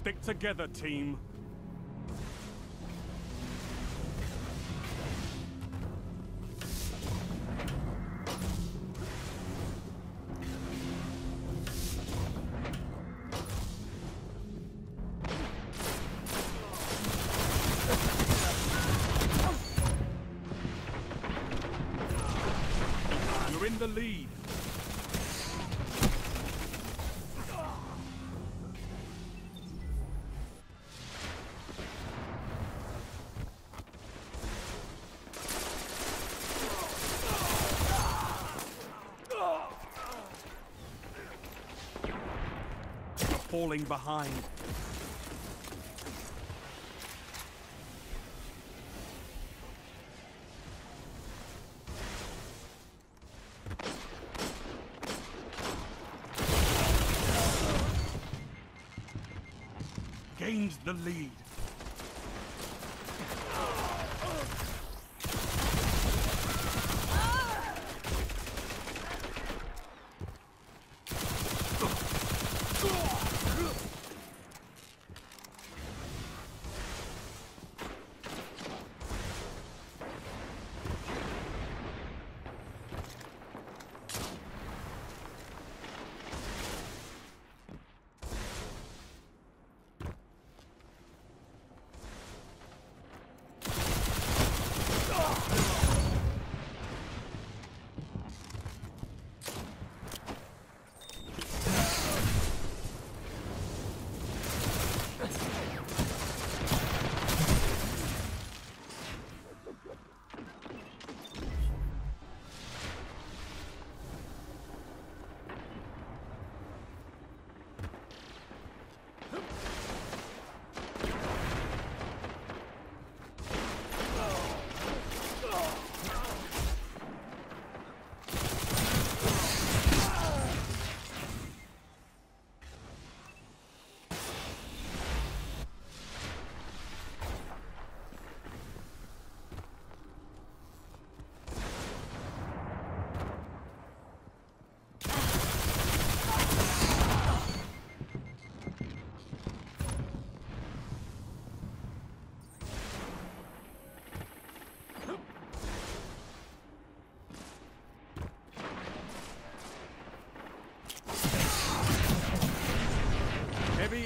Stick together, team. You're in the lead. Falling behind. Gains the lead.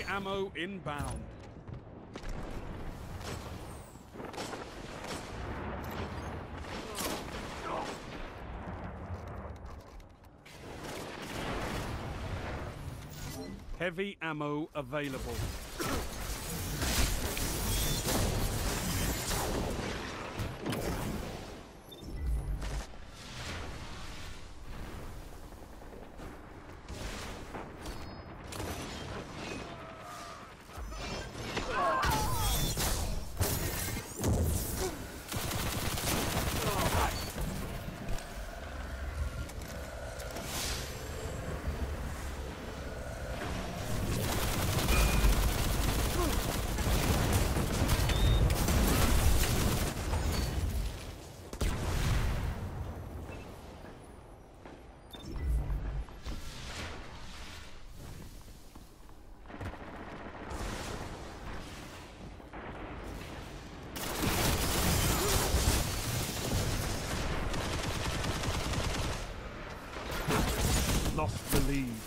Ammo inbound. Heavy ammo available. Lost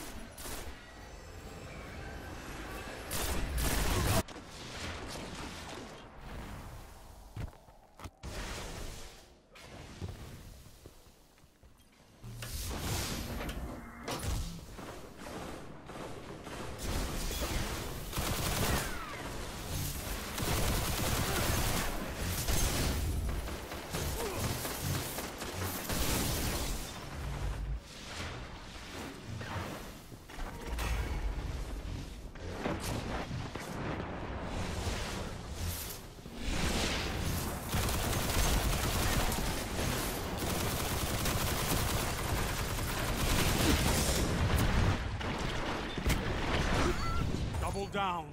down.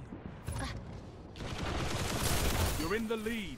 Uh. You're in the lead.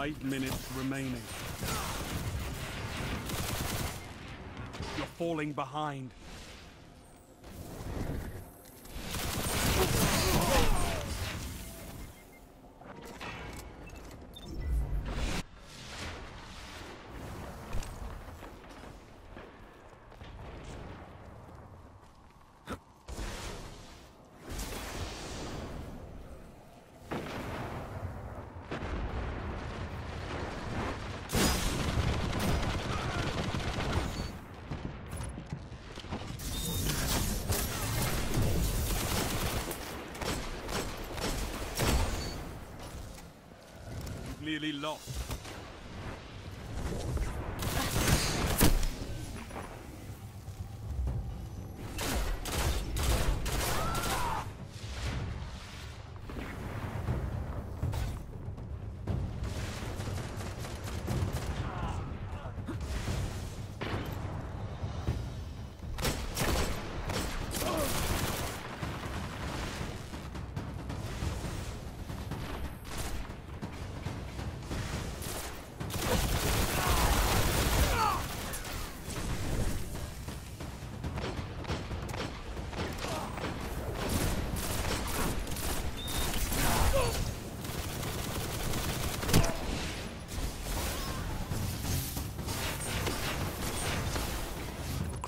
Five minutes remaining. You're falling behind. Nearly lost.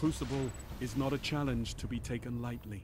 Crucible is not a challenge to be taken lightly.